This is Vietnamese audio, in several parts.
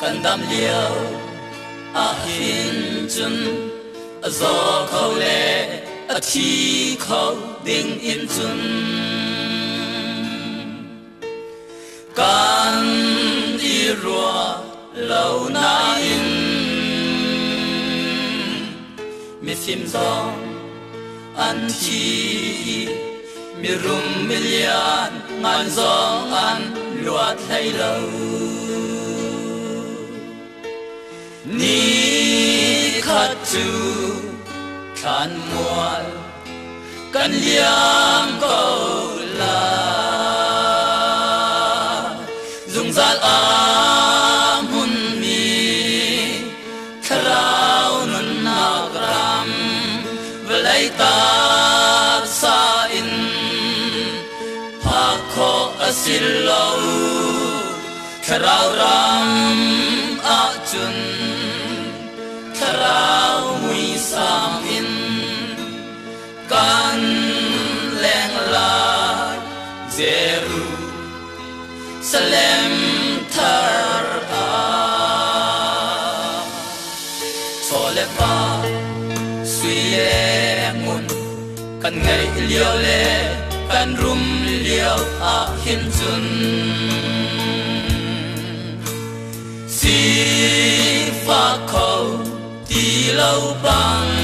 kan dam liao a hin chun, a zo khâu le a thi khâu ding in chun. Kan đi rùa lâu na in mi phim gió, an chi mi rum mi lian ngan gió an luat hay lâu ni khát tu khan mual kan liang câu la dùng zal a mun mi kharao nun nagram velai ta sa in phakho asil lo kharao ram a chun Jerusalem thờ à Phó lệ ba suy lệ mùn Cần ngày liều lệ Cần rung liều à hiên dùn Si pha khâu Tì lâu băng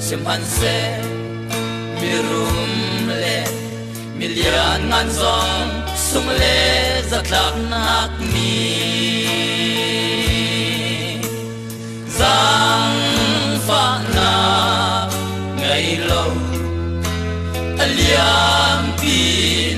Xem hẳn xe Mi rung lệ million lian ngan zong sung le zaklak nak mi giang pha na ngày lâu liam pin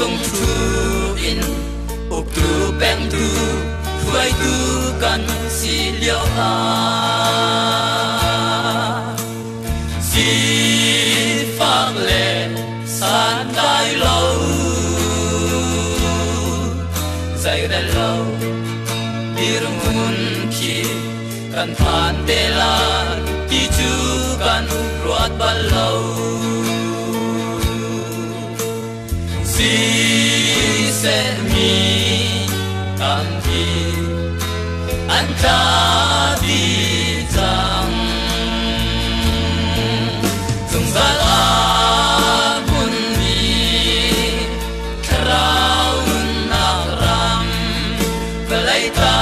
chung thu in up tu beng tu huai tu kan si liao a si phang le san dai lâu dai da lâu bir mun ki kan phan de la ti chu kan ruat ba lâu si se mi tan hi an cha di chang zum la bun ni kraun na ram velai ta